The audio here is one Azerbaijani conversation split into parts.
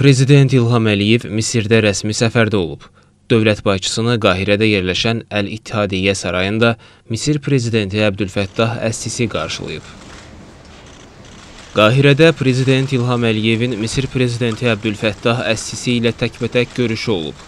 Prezident İlham Əliyev Misirdə rəsmi səfərdə olub. Dövlət başçısını Qahirədə yerləşən Əl-İttihadiyyə sarayında Misir prezidenti Əbdülfəttah Əs-Sisi qarşılayıb. Qahirədə Prezident İlham Əliyevin Misir prezidenti Əbdülfəttah Əs-Sisi ilə təkbətək görüşü olub.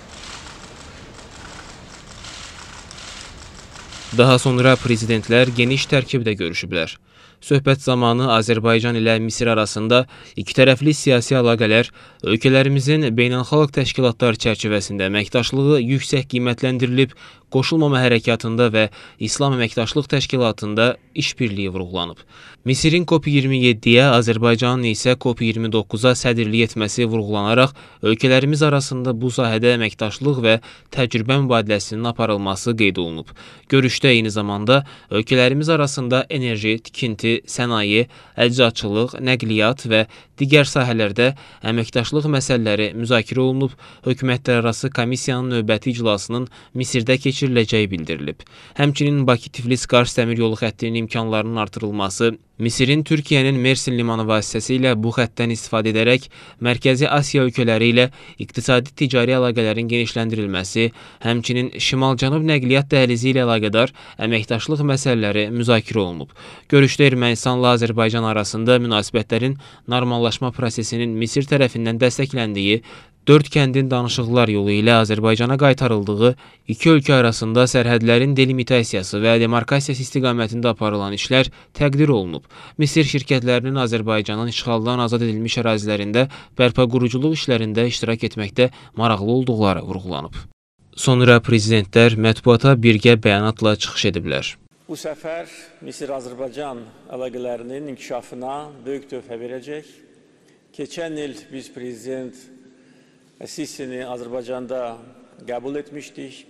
Daha sonra prezidentlər geniş tərkibdə görüşüblər. Söhbət zamanı Azərbaycan ilə Misir arasında ikitərəfli siyasi əlaqələr, ölkələrimizin beynəlxalq təşkilatlar çərçivəsində əməkdaşlığı yüksək qiymətləndirilib, qoşulmama hərəkatında və İslam Əməkdaşlıq Təşkilatında işbirliyi vurğulanıb. Misirin COP27-yə, Azərbaycanın isə COP29-a sədrlik etməsi vurğulanaraq, ölkələrimiz arasında bu sahədə əməkdaşlıq və təcrübə mübadiləsinin aparılması qeyd olunub. Görüşdə eyni zamanda ölkələrimiz arasında enerji, tikinti, sənaye, əczaçılıq, nəqliyyat və digər sahələrdə əməkdaşlıq məsələləri müzakirə olunub, hökumətlərarası komissiyanın növbəti iclasının Misirdə keçiriləcəyi bildirilib. Həmçinin Bakı-Tiflis-Qars dəmir yolu xəttinin imkanlarının artırılması, Misirin Türkiyənin Mersin limanı vasitəsilə bu xəttdən istifadə edərək Mərkəzi Asiya ölkələri ilə iqtisadi ticari əlaqələrin genişləndirilməsi, həmçinin Şimal-Cənub nəqliyyat dəhlizi ilə əlaqədar əməkdaşlıq məsələləri müzakirə olunub. Görüşdə Ermənistanla Azərbaycan arasında münasibətlərin normallaşma prosesinin Misir tərəfindən dəstəkləndiyi dörd kəndin danışıqlar yolu ilə Azərbaycana qaytarıldığı, iki ölkə arasında sərhədlərin delimitasiyası və demarkasiyası istiqamətində aparılan işlər təqdir olunub. Misir şirkətlərinin Azərbaycanın işğaldan azad edilmiş ərazilərində bərpa quruculuq işlərində iştirak etməkdə maraqlı olduqları vurğulanıb. Sonra prezidentlər mətbuata birgə bəyanatla çıxış ediblər. Bu səfər Misir-Azərbaycan əlaqələrinin inkişafına böyük töhfə verəcək. Keçən il biz prezident Sisini Azərbaycanda qəbul etmişdik.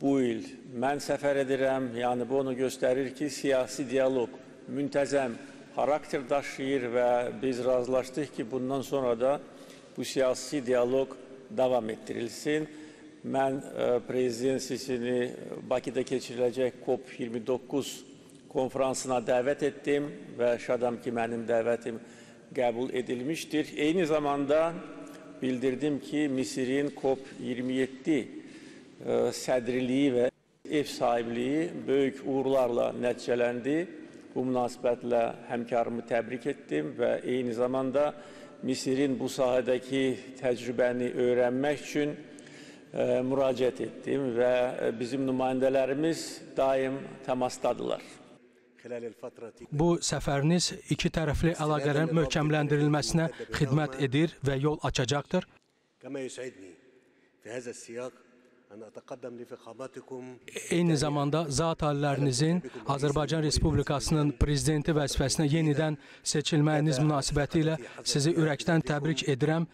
Bu il mən səfər edirəm. Yəni bu onu göstərir ki, siyasi dialoq müntəzəm xarakter daşıyır və biz razılaşdıq ki, bundan sonra da bu siyasi dialoq davam etdirilsin. Mən e, prezident Sisini Bakıda keçiriləcək COP29 konferansına dəvət etdim və şadam ki, mənim dəvətim qəbul edilmişdir. Eyni zamanda bildirdim ki, Misirin COP27 e, sədriliyi və ev sahibliyi böyük uğurlarla nəticələndi. Bu münasibətlə həmkarımı təbrik etdim və eyni zamanda Misirin bu sahədəki təcrübəni öyrənmək üçün e, müraciət etdim və e, bizim nümayəndələrimiz daim təmasdadılar. Bu səfəriniz iki tərəfli əlaqələrin möhkəmləndirilməsinə xidmət edir və yol açacaqdır. Eyni zamanda zat alilərinizin Azərbaycan Respublikasının prezidenti vəzifəsinə yenidən seçilməyiniz münasibəti ilə sizi ürəkdən təbrik edirəm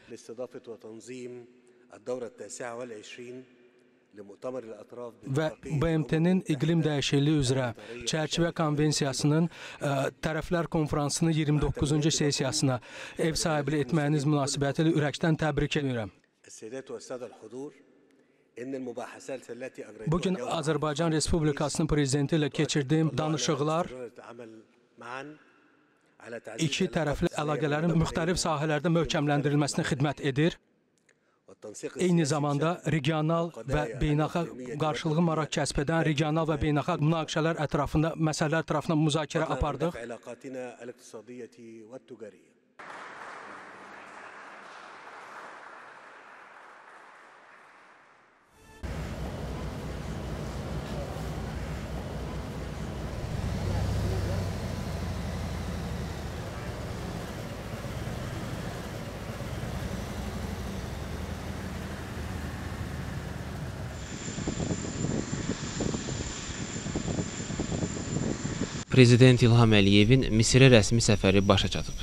və BMT-nin iqlim dəyişikliyi üzrə çərçivə konvensiyasının ə, tərəflər konfransının 29-cu sessiyasına ev sahibliyi etməyiniz münasibətilə ürəkdən təbrik edirəm. Bu gün Azərbaycan Respublikasının prezidenti ilə keçirdiyim danışıqlar iki tərəfli əlaqələrin müxtəlif sahələrdə möhkəmləndirilməsinə xidmət edir. Eyni zamanda regional və beynəlxalq qarşılığı maraq kəsb edən regional və beynəlxalq münaqişələr ətrafında, məsələlər ətrafında müzakirə apardıq. Prezident İlham Əliyevin Misirə rəsmi səfəri başa çatıb.